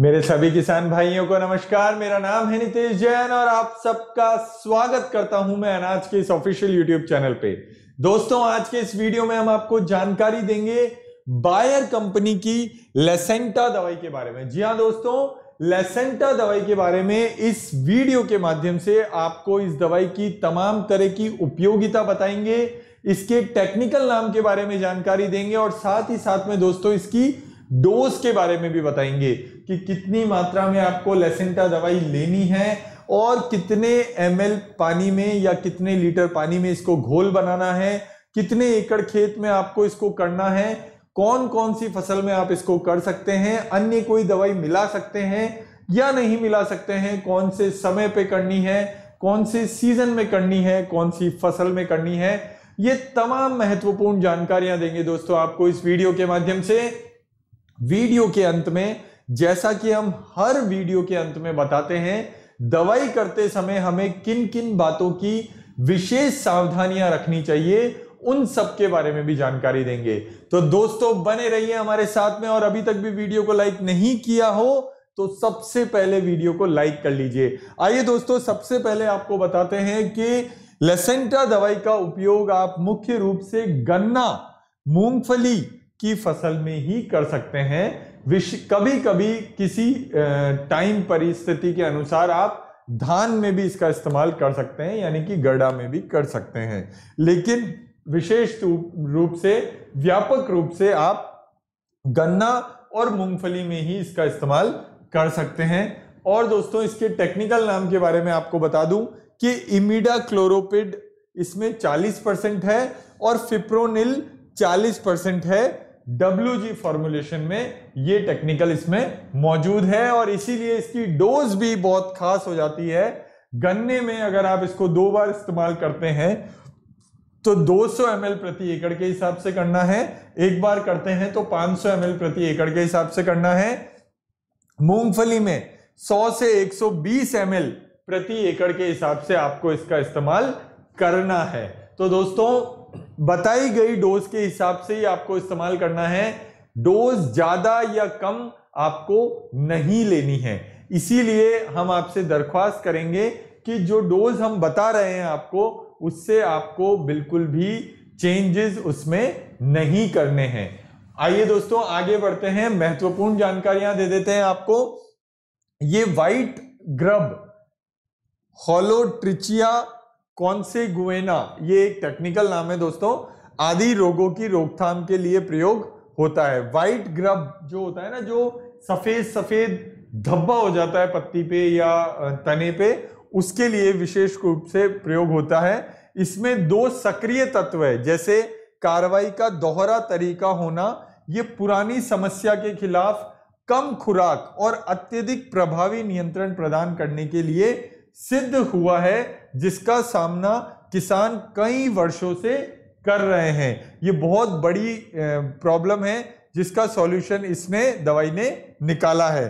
मेरे सभी किसान भाइयों को नमस्कार। मेरा नाम है नितेश जैन और आप सबका स्वागत करता हूँ मैं अनाज के इस ऑफिशियल यूट्यूब चैनल पे। दोस्तों, आज के इस वीडियो में हम आपको जानकारी देंगे बायर कंपनी की लेसेंटा दवाई के बारे में। जी हाँ दोस्तों लेसेंटा दवाई के बारे में इस वीडियो के माध्यम से आपको इस दवाई की तमाम तरह की उपयोगिता बताएँगे, इसके टेक्निकल नाम के बारे में जानकारी देंगे और साथ ही साथ में दोस्तों इसकी डोज के बारे में भी बताएँगे। कि कितनी मात्रा में आपको लेसेंटा दवाई लेनी है और कितने एमएल पानी में या कितने लीटर पानी में इसको घोल बनाना है, कितने एकड़ खेत में आपको इसको करना है कौन कौन सी फ़सल में आप इसको कर सकते हैं, अन्य कोई दवाई मिला सकते हैं या नहीं मिला सकते हैं, कौन से समय पे करनी है, कौन से सीज़न में करनी है, कौन सी फ़सल में करनी है, ये तमाम महत्वपूर्ण जानकारियाँ देंगे दोस्तों आपको इस वीडियो के माध्यम से। वीडियो के अंत में जैसा कि हम हर वीडियो के अंत में बताते हैं, दवाई करते समय हमें किन किन बातों की विशेष सावधानियाँ रखनी चाहिए, उन सब के बारे में भी जानकारी देंगे। तो दोस्तों, बने रहिए हमारे साथ में, और अभी तक भी वीडियो को लाइक नहीं किया हो तो सबसे पहले वीडियो को लाइक कर लीजिए। आइए दोस्तों, सबसे पहले आपको बताते हैं कि लेसेंटा दवाई का उपयोग आप मुख्य रूप से गन्ना, मूंगफली की फ़सल में ही कर सकते हैं। कभी कभी किसी टाइम परिस्थिति के अनुसार आप धान में भी इसका इस्तेमाल कर सकते हैं, यानी कि गड़ा में भी कर सकते हैं। लेकिन विशेष रूप से, व्यापक रूप से आप गन्ना और मूंगफली में ही इसका इस्तेमाल कर सकते हैं। और दोस्तों, इसके टेक्निकल नाम के बारे में आपको बता दूँ कि इमिडा क्लोरोपिड इसमें 40 परसेंट है और फिप्रोनिल 40 परसेंट है। डब्ल्यू जी फॉर्मुलेशन में ये टेक्निकल इसमें मौजूद है और इसीलिए इसकी डोज भी बहुत खास हो जाती है। गन्ने में अगर आप इसको दो बार इस्तेमाल करते हैं तो 200 सौ प्रति एकड़ के हिसाब से करना है। एक बार करते हैं तो 500 सौ प्रति एकड़ के हिसाब से करना है। मूंगफली में 100 से 120 ml प्रति एकड़ के हिसाब से आपको इसका इस्तेमाल करना है। तो दोस्तों बताई गई डोज के हिसाब से ही आपको इस्तेमाल करना है। डोज ज़्यादा या कम आपको नहीं लेनी है। इसीलिए हम आपसे दरख्वास्त करेंगे कि जो डोज हम बता रहे हैं आपको, उससे आपको बिल्कुल भी चेंजेस उसमें नहीं करने हैं। आइए दोस्तों, आगे बढ़ते हैं। महत्वपूर्ण जानकारियाँ दे देते हैं आपको। ये वाइट ग्रब, होलोट्रिचिया कौन से गुएना? ये एक टेक्निकल नाम है दोस्तों। आदि रोगों की रोकथाम के लिए प्रयोग होता है। व्हाइट ग्रब जो होता है ना, जो सफ़ेद सफ़ेद धब्बा हो जाता है पत्ती पे या तने पे, उसके लिए विशेष रूप से प्रयोग होता है। इसमें दो सक्रिय तत्व है, जैसे कार्रवाई का दोहरा तरीका होना, ये पुरानी समस्या के खिलाफ कम खुराक और अत्यधिक प्रभावी नियंत्रण प्रदान करने के लिए सिद्ध हुआ है, जिसका सामना किसान कई वर्षों से कर रहे हैं। ये बहुत बड़ी प्रॉब्लम है, जिसका सॉल्यूशन इसने, दवाई ने निकाला है।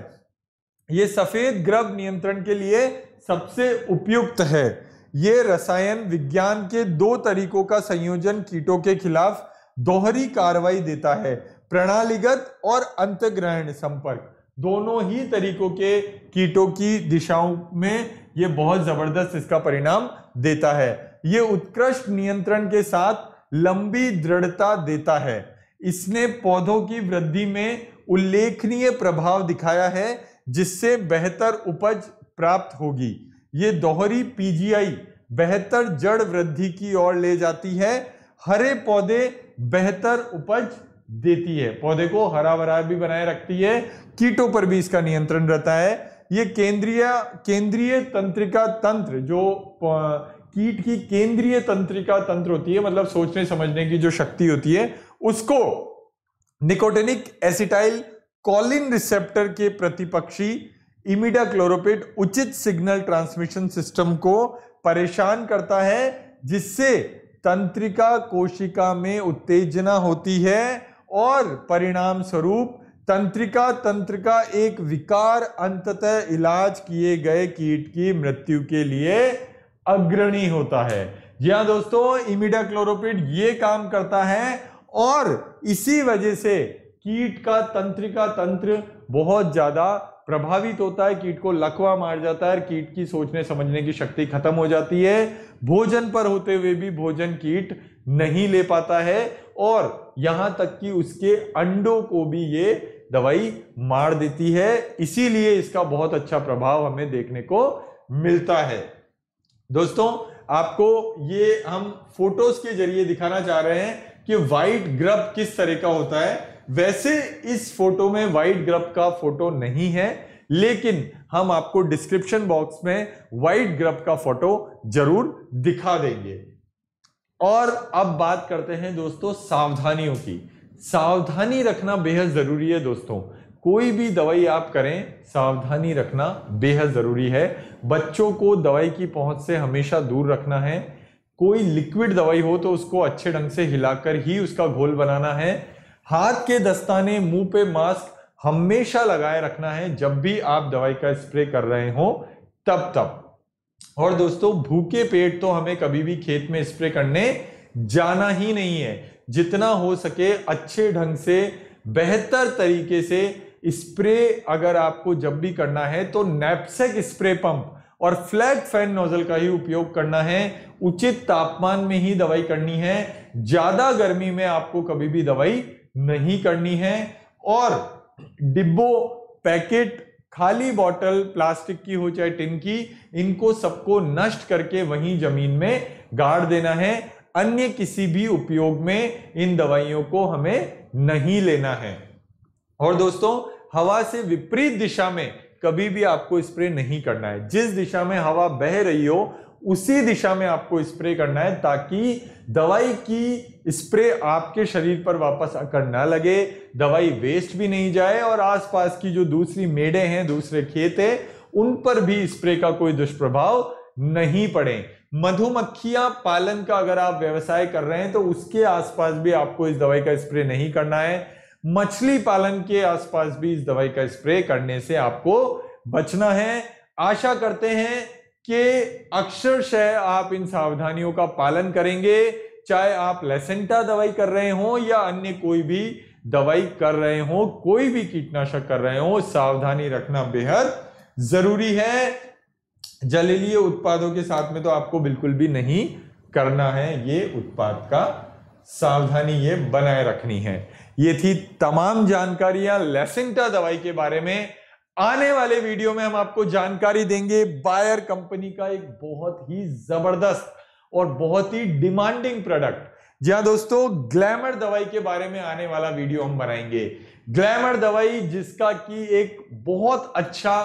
ये सफ़ेद ग्रब नियंत्रण के लिए सबसे उपयुक्त है। ये रसायन विज्ञान के दो तरीकों का संयोजन कीटों के खिलाफ दोहरी कार्रवाई देता है। प्रणालीगत और अंतग्रहण संपर्क। दोनों ही तरीकों के कीटों की दिशाओं में ये बहुत ज़बरदस्त इसका परिणाम देता है। ये उत्कृष्ट नियंत्रण के साथ लंबी दृढ़ता देता है। इसने पौधों की वृद्धि में उल्लेखनीय प्रभाव दिखाया है, जिससे बेहतर उपज प्राप्त होगी। ये दोहरी पीजीआई बेहतर जड़ वृद्धि की ओर ले जाती है। हरे पौधे बेहतर उपज देती है। पौधे को हरा भरा भी बनाए रखती है, कीटों पर भी इसका नियंत्रण रहता है। ये केंद्रीय केंद्रीय तंत्रिका तंत्र, जो कीट की केंद्रीय तंत्रिका तंत्र होती है मतलब सोचने, समझने की जो शक्ति होती है, उसको निकोटेनिक एसिटाइल कॉलिन रिसेप्टर के प्रतिपक्षी इमिडा क्लोरोपिड उचित सिग्नल ट्रांसमिशन सिस्टम को परेशान करता है, जिससे तंत्रिका कोशिका में उत्तेजना होती है। और परिणाम स्वरूप तंत्रिका तंत्र का एक विकार अंततः इलाज किए गए कीट की मृत्यु के लिए अग्रणी होता है। जी हाँ दोस्तों इमिडा क्लोरोपिड ये काम करता है और इसी वजह से कीट का तंत्रिका तंत्र बहुत ज़्यादा प्रभावित होता है, कीट को लकवा मार जाता है कीट की सोचने समझने की शक्ति खत्म हो जाती है। भोजन पर होते हुए भी भोजन कीट नहीं ले पाता है और यहाँ तक कि उसके अंडों को भी ये दवाई मार देती है। इसीलिए इसका बहुत अच्छा प्रभाव हमें देखने को मिलता है। दोस्तों, आपको ये हम फ़ोटोज़ के ज़रिए दिखाना चाह रहे हैं कि व्हाइट ग्रब किस तरह का होता है। वैसे इस फ़ोटो में व्हाइट ग्रब का फ़ोटो नहीं है, लेकिन हम आपको डिस्क्रिप्शन बॉक्स में व्हाइट ग्रब का फ़ोटो ज़रूर दिखा देंगे। और अब बात करते हैं दोस्तों सावधानियों की। सावधानी रखना बेहद ज़रूरी है दोस्तों। कोई भी दवाई आप करें, सावधानी रखना बेहद ज़रूरी है। बच्चों को दवाई की पहुँच से हमेशा दूर रखना है। कोई लिक्विड दवाई हो तो उसको अच्छे ढंग से हिलाकर ही उसका घोल बनाना है। हाथ के दस्ताने, मुँह पे मास्क हमेशा लगाए रखना है। जब भी आप दवाई का स्प्रे कर रहे हो, तब तब। और दोस्तों, भूखे पेट तो हमें कभी भी खेत में स्प्रे करने जाना ही नहीं है। जितना हो सके अच्छे ढंग से, बेहतर तरीके से स्प्रे अगर आपको जब भी करना है तो नैपसेक स्प्रे पंप और फ्लैट फ़ैन नोजल का ही उपयोग करना है। उचित तापमान में ही दवाई करनी है। ज़्यादा गर्मी में आपको कभी भी दवाई नहीं करनी है और डिब्बो पैकेट खाली बॉटल प्लास्टिक की हो चाहे टिन की, इनको सबको नष्ट करके वहीं ज़मीन में गाड़ देना है। अन्य किसी भी उपयोग में इन दवाइयों को हमें नहीं लेना है। और दोस्तों, हवा से विपरीत दिशा में कभी भी आपको स्प्रे नहीं करना है। जिस दिशा में हवा बह रही हो उसी दिशा में आपको स्प्रे करना है ताकि दवाई की स्प्रे आपके शरीर पर वापस आकर ना लगे, दवाई वेस्ट भी नहीं जाए और आसपास की जो दूसरी मेडे हैं, दूसरे खेत है, उन पर भी स्प्रे का कोई दुष्प्रभाव नहीं पड़े। मधुमक्खियाँ पालन का अगर आप व्यवसाय कर रहे हैं तो उसके आसपास भी आपको इस दवाई का स्प्रे नहीं करना है। मछली पालन के आसपास भी इस दवाई का स्प्रे करने से आपको बचना है। आशा करते हैं कि अक्षरशः आप इन सावधानियों का पालन करेंगे, चाहे आप लेसेंटा दवाई कर रहे हो या अन्य कोई भी दवाई कर रहे हो, कोई भी कीटनाशक कर रहे हो, सावधानी रखना बेहद ज़रूरी है। जलीय उत्पादों के साथ में तो आपको बिल्कुल भी नहीं करना है, ये उत्पाद का सावधानी ये बनाए रखनी है। ये थी तमाम जानकारियाँ लेसेंटा दवाई के बारे में। आने वाले वीडियो में हम आपको जानकारी देंगे बायर कंपनी का एक बहुत ही ज़बरदस्त और बहुत ही डिमांडिंग प्रोडक्ट। जहाँ दोस्तों, ग्लैमर दवाई के बारे में आने वाला वीडियो हम बनाएँगे। ग्लैमर दवाई जिसका की एक बहुत अच्छा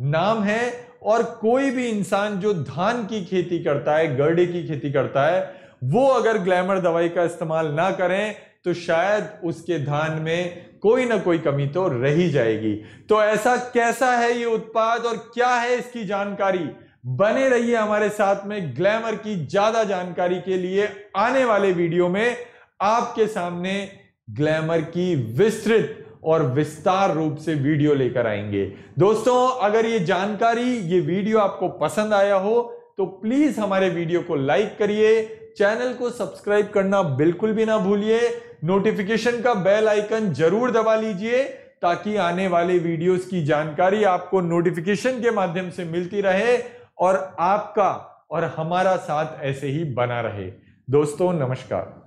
नाम है और कोई भी इंसान जो धान की खेती करता है, गर्डे की खेती करता है, वो अगर ग्लैमर दवाई का इस्तेमाल ना करें तो शायद उसके धान में कोई ना कोई कमी तो रही जाएगी। तो ऐसा कैसा है ये उत्पाद और क्या है इसकी जानकारी? बने रहिए हमारे साथ में ग्लैमर की ज़्यादा जानकारी के लिए आने वाले वीडियो में आपके सामने ग्लैमर की विस्तृत और विस्तार रूप से वीडियो लेकर आएँगे। दोस्तों, अगर ये जानकारी, ये वीडियो आपको पसंद आया हो तो प्लीज़ हमारे वीडियो को लाइक करिए चैनल को सब्सक्राइब करना बिल्कुल भी ना भूलिए। नोटिफिकेशन का बेल आइकन ज़रूर दबा लीजिए ताकि आने वाले वीडियोस की जानकारी आपको नोटिफिकेशन के माध्यम से मिलती रहे और आपका और हमारा साथ ऐसे ही बना रहे। दोस्तों, नमस्कार।